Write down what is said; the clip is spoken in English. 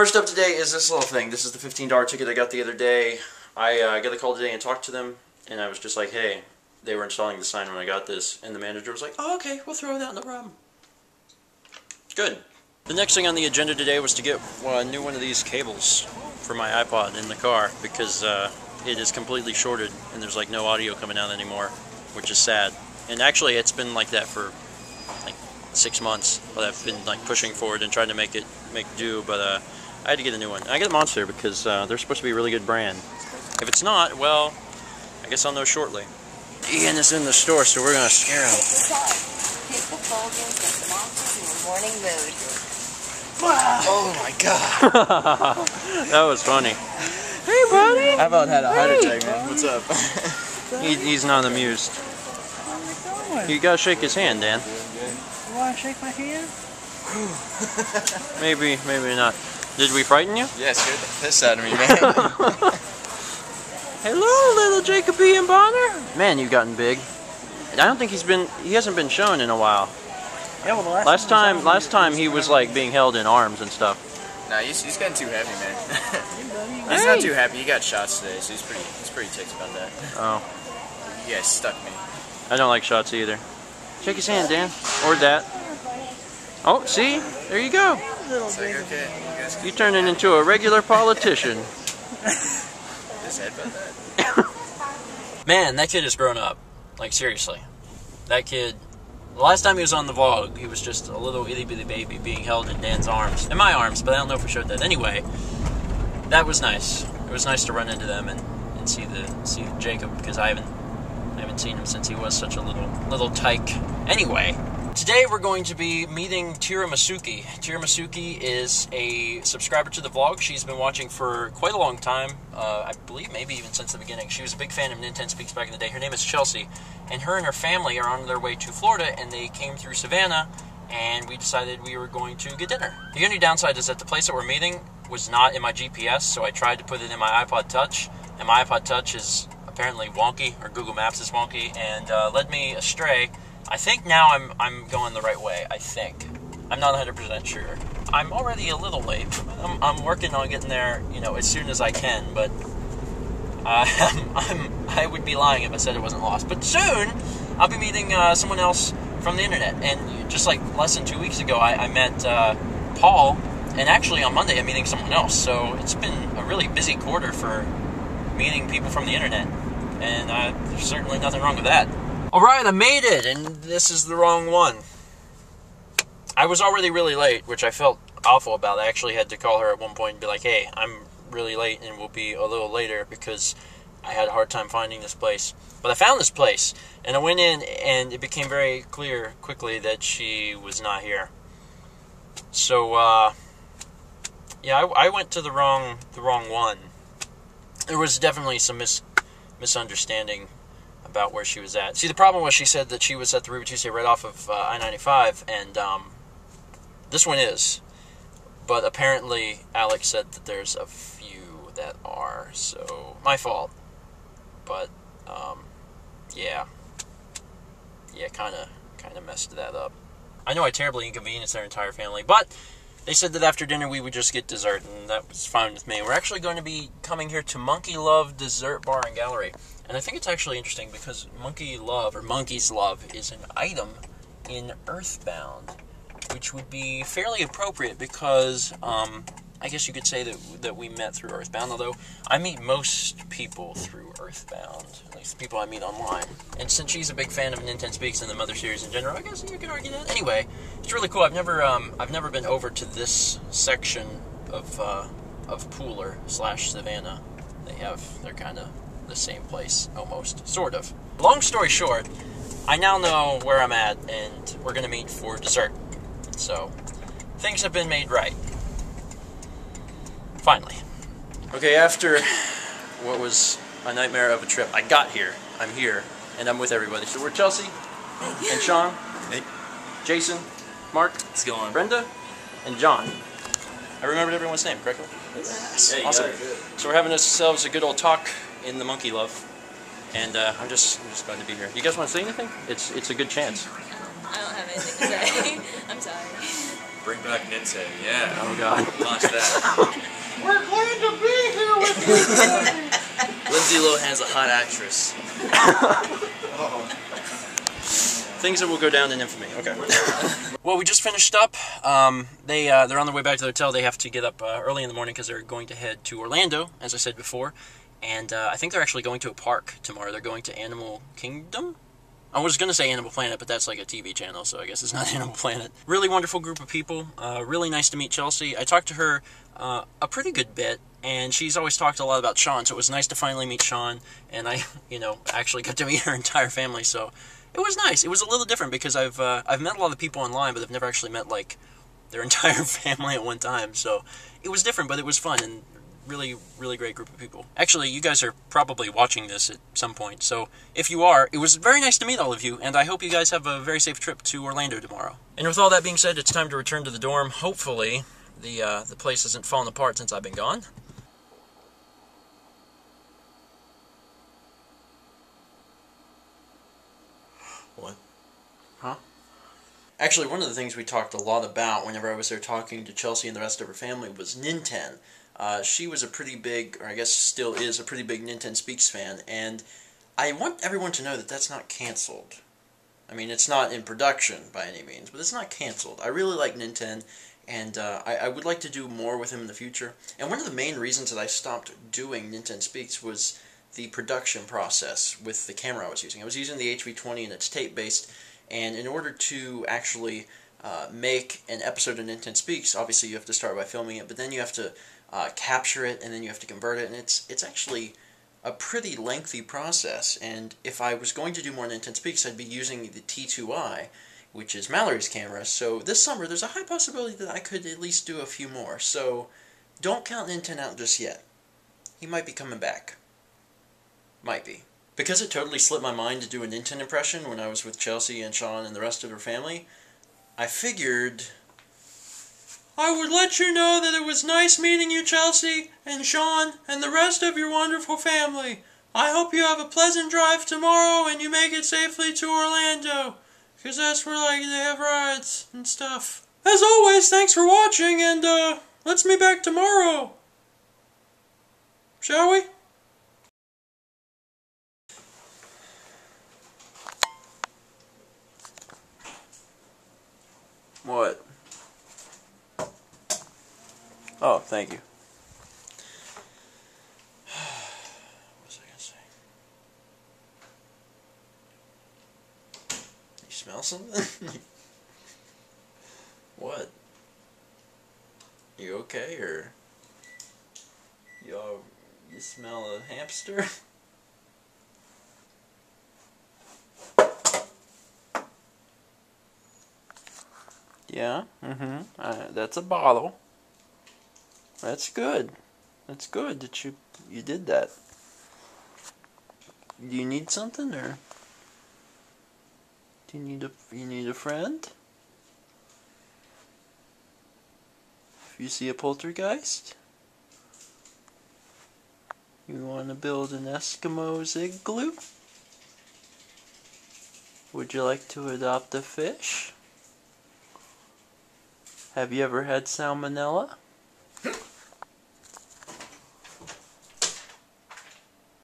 First up today is this little thing. This is the $15 ticket I got the other day. I uh, got a call today and talked to them, and I was just like, hey, they were installing the sign when I got this, and the manager was like, oh, okay, we'll throw that, no problem. Good. The next thing on the agenda today was to get a new one of these cables for my iPod in the car because uh, it is completely shorted and there's like no audio coming out anymore, which is sad. And actually, it's been like that for like six months. But I've been like pushing forward and trying to make it make do, but uh, I had to get a new one. I get a Monster because uh, they're supposed to be a really good brand. If it's not, well, I guess I'll know shortly. Ian is in the store, so we're gonna scare him. Take the Fulgens and the Monsters in your morning mood. Oh my god. that was funny. Hey, buddy. I about had a heart attack, man. What's up? He, he's not amused. You gotta shake his hand, Dan. You want to shake my hand? Maybe, maybe not. Did we frighten you? yeah, scared the piss out of me, man. Hello, little Jacob Ian Bonner. Man, you've gotten big. I don't think he's been. He hasn't been shown in a while. Yeah, well, the last, Last time, was last time he was like being held in arms and stuff. nah, he's, he's getting too heavy, man. Hey, he's Hey. not too happy. He got shots today, so he's pretty he's pretty ticked about that. Oh, You guys stuck me. I don't like shots either. Shake his hand, Dan, or that. Oh, see, there you go. Little It's like, okay, you guys You turning into a regular politician. his head that. Man, that kid has grown up. Like seriously, that kid. The last time he was on the vlog, he was just a little itty bitty baby being held in Dan's arms, in my arms, but I don't know for sure that. Anyway, that was nice. It was nice to run into them and, and see the see Jacob because I haven't I haven't seen him since he was such a little little tyke. Anyway, today we're going to be meeting Tiramisuki. Tira Masuki is a subscriber to the vlog. She's been watching for quite a long time. Uh, I believe maybe even since the beginning. She was a big fan of Nintendo Speaks back in the day. Her name is Chelsea, and her and her family are on their way to Florida, and they came through Savannah. And we decided we were going to get dinner. The only downside is that the place that we're meeting was not in my GPS, so I tried to put it in my iPod Touch, and my iPod Touch is apparently wonky, or Google Maps is wonky, and uh, led me astray. I think now I'm I'm going the right way. I think. I'm not 100% sure. I'm already a little late. I'm, I'm working on getting there, you know, as soon as I can, but uh, I'm, I would be lying if I said it wasn't lost. But soon, I'll be meeting uh, someone else from the internet. And just like less than two weeks ago, I, I met uh, Paul, and actually on Monday, I'm meeting someone else. So it's been a really busy quarter for meeting people from the internet. And uh, there's certainly nothing wrong with that. All right, I made it, and this is the wrong one. I was already really late, which I felt awful about. I actually had to call her at one point and be like, "Hey, I'm really late and will be a little later because I had a hard time finding this place." But I found this place, and I went in, and it became very clear quickly that she was not here. So, uh, yeah, I, I went to the wrong the wrong one. There was definitely some mis- misunderstanding about where she was at. See, the problem was she said that she was at the Ruby Tuesday right off of uh, I ninety five, and um, this one is. But apparently, Alex said that there's a few that are, so my fault. But um, yeah, yeah, kind of, kind of messed that up. I know I terribly inconvenienced their entire family, but they said that after dinner we would just get dessert, and that was fine with me. We're actually going to be coming here to Monkey Love Dessert Bar and Gallery, and I think it's actually interesting because Monkey Love or Monkey's Love is an item in Earthbound, which would be fairly appropriate because um, I guess you could say that that we met through Earthbound. Although I meet most people through Earthbound, at least people I meet online. And since she's a big fan of Nintendo Speaks and the Mother series in general, I guess you could argue that. Anyway, it's really cool. I've never um, I've never been over to this section of uh, of Pooler slash Savannah. They have they're kind of the same place almost, sort of. Long story short, I now know where I'm at, and we're gonna meet for dessert. So things have been made right. Finally. Okay, after what was a nightmare of a trip, I got here. I'm here, and I'm with everybody. So we're Chelsea and Sean, Hey. Jason, Mark, What's going on? Brenda, and John. I remembered everyone's name correctly. awesome. So we're having ourselves a good old talk in the Monkey Love, and uh, I'm just I'm just glad to be here. You guys want to say anything? It's it's a good chance. I don't have anything to say. I'm sorry. Bring back Nintendo. Yeah. Oh God. Launch that. We're glad to be here with you. Lindsay Lohan's a hot actress. Things that will go down in infamy. Okay. well, we just finished up. Um, they uh, they're on their way back to the hotel. They have to get up uh, early in the morning because they're going to head to Orlando, as I said before. And uh, I think they're actually going to a park tomorrow. They're going to Animal Kingdom. I was going to say Animal Planet, but that's like a TV channel, so I guess it's not Animal Planet. Really wonderful group of people. Uh, really nice to meet Chelsea. I talked to her uh, a pretty good bit, and she's always talked a lot about Sean, so it was nice to finally meet Sean. And I, you know, actually got to meet her entire family, so it was nice. It was a little different because I've uh, I've met a lot of people online, but I've never actually met like their entire family at one time. So it was different, but it was fun and really really great group of people. Actually, you guys are probably watching this at some point. So if you are, it was very nice to meet all of you, and I hope you guys have a very safe trip to Orlando tomorrow. And with all that being said, it's time to return to the dorm. Hopefully, the uh, the place hasn't fallen apart since I've been gone. What? Huh? Actually, one of the things we talked a lot about whenever I was there talking to Chelsea and the rest of her family was Ninten. Uh, she was a pretty big, or I guess still is, a pretty big Nintendo Speaks fan, and I want everyone to know that that's not canceled. I mean, it's not in production by any means, but it's not canceled. I really like Nintendo, and uh, I, I would like to do more with him in the future. And one of the main reasons that I stopped doing Nintendo Speaks was the production process with the camera I was using. I was using the HV20 and it's tape based, and in order to actually uh, make an episode of Nintendo Speaks, obviously you have to start by filming it, but then you have to uh, capture it and then you have to convert it, and it's it's actually a pretty lengthy process. And if I was going to do more Ninten Speaks, I'd be using the T2i, which is Mallory's camera. So this summer, there's a high possibility that I could at least do a few more. So don't count Ninten out just yet. He might be coming back. Might be. Because it totally slipped my mind to do a Ninten impression when I was with Chelsea and Sean and the rest of her family, I figured I would let you know that it was nice meeting you, Chelsea, and Sean, and the rest of your wonderful family. I hope you have a pleasant drive tomorrow and you make it safely to Orlando, because that's where, like, they have rides and stuff. As always, thanks for watching, and, uh, let's meet back tomorrow. Shall we? What? Oh, thank you. what was I gonna say? You smell something? what? You okay or you all, you smell a hamster? Yeah, mm-hmm. Uh, that's a bottle. That's good. That's good that you you did that. Do you need something or do you need a you need a friend? If you see a poltergeist, you want to build an Eskimo's igloo? Would you like to adopt a fish? Have you ever had salmonella?